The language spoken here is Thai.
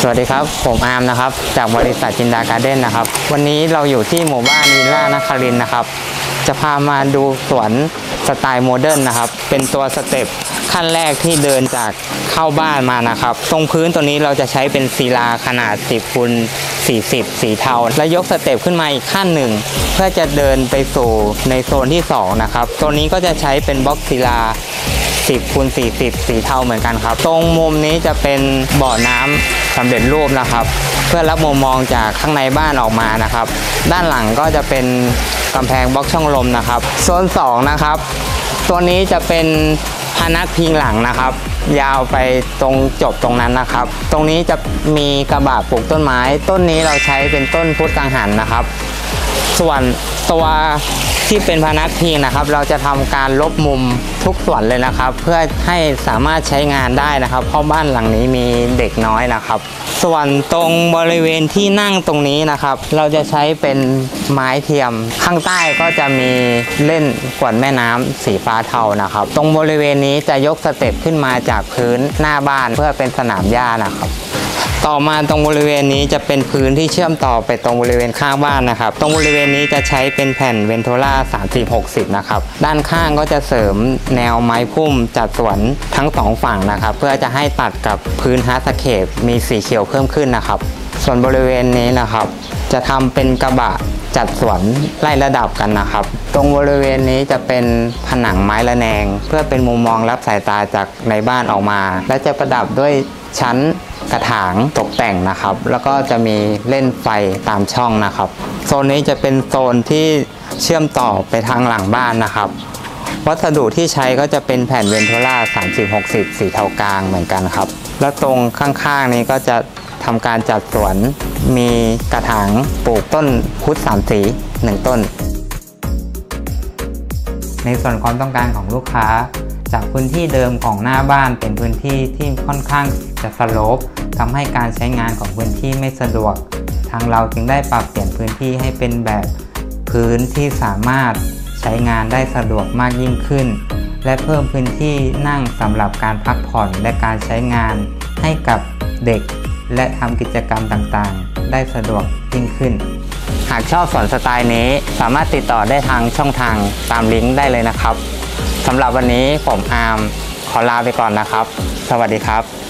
สวัสดีครับ ผมอาร์มนะครับ จากบริษัท Jinda Garden นะครับ วันนี้เราอยู่ที่หมู่บ้านวิลล่านครินทร์นะครับ จะพามาดูสวนสไตล์โมเดิร์นนะครับ เป็นตัว step ขั้นแรกที่เดินจากเข้าบ้านมานะครับ ตรงพื้นตัวนี้เราจะใช้เป็นศิลาขนาด 10คูณ40 สีเทา และยก step ขึ้นมาอีกขั้นหนึ่ง เพื่อจะเดินไปสู่ในโซนที่ 2 นะครับตัวนี้ก็จะใช้เป็นบล็อกศิลา 10คูณ40 สีเทาเหมือนกันครับ ตรงมุมนี้จะเป็นบ่อน้ำสำเร็จรูปนะครับ เพื่อรับมุมมองจากข้างในบ้านออกมานะครับ ด้านหลังก็จะเป็นกำแพงบล็อกช่องลมนะครับโซน2นะครับ ตัวนี้จะเป็นพนักพิงหลังนะครับ ยาวไปตรงจบตรงนั้นนะครับ ตรงนี้จะมีกระบะปลูกต้นไม้ ต้นนี้เราใช้เป็นต้นพุทธกังหันนะครับ ส่วนตัว ที่เป็นพนักพิงนะครับ เราจะทำการลบมุมทุกส่วนเลยนะครับ เพื่อให้สามารถใช้งานได้นะครับ เพราะบ้านหลังนี้มีเด็กน้อยนะครับ ส่วนตรงบริเวณที่นั่งตรงนี้นะครับ เราจะใช้เป็นไม้เทียม ข้างใต้ก็จะมีเป็นกรวดแม่น้ำสีฟ้าเทานะครับ ตรงบริเวณนี้จะยก step ขึ้นมาจากพื้นหน้าบ้านเพื่อเป็นสนามหญ้านะครับ ต่อมาตรงบริเวณนี้จะเป็นพื้นที่เชื่อมต่อไปตรงบริเวณข้างบ้านนะครับ ตรงบริเวณนี้จะใช้เป็นแผ่นเวนโทล่า3060 นะครับ ด้านข้างก็จะเสริมแนวไม้พุ่มจัดสวนทั้งสองฝั่งนะครับ เพื่อจะให้ตัดกับพื้นฮาร์ดสเคปมีสีเขียวเพิ่มขึ้นนะครับ ส่วนบริเวณนี้นะครับ จะทำเป็นกระบะ จัดสวนไล่ระดับกันนะครับ ตรงบริเวณนี้จะเป็นผนังไม้ระแนง เพื่อเป็นมุมมองรับสายตาจากในบ้านออกมา และจะประดับด้วยชั้นกระถางตกแต่งนะครับ แล้วก็จะมีเล่นไฟตามช่องนะครับ โซนนี้จะเป็นโซนที่เชื่อมต่อไปทางหลังบ้านนะครับ วัสดุที่ใช้ก็จะเป็นแผ่นเวนโทล่า 3060 สีเทากลางเหมือนกันครับ แล้วตรงข้างๆนี้ก็จะทำการจัดสวน มีกระถางปลูกต้นพุทธสามสีหนึ่งต้น ในส่วนความต้องการของลูกค้า จากพื้นที่เดิมของหน้าบ้านเป็นพื้นที่ที่ค่อนข้างจะสโลปทำให้การใช้งานของพื้นที่ไม่สะดวก ทางเราจึงได้ปรับเปลี่ยนพื้นที่ให้เป็นแบบพื้นที่สามารถใช้งานได้สะดวกมากยิ่งขึ้น และเพิ่มพื้นที่นั่งสำหรับการพักผ่อนและการใช้งานให้กับเด็ก และทำกิจกรรมต่างๆ ได้สะดวกยิ่งขึ้น หากชอบสอนสไตล์นี้สามารถติดต่อได้ทางช่องทางตามลิงก์ได้เลยนะครับสำหรับวันนี้ผมอาร์มขอลาไปก่อนนะครับ สวัสดีครับ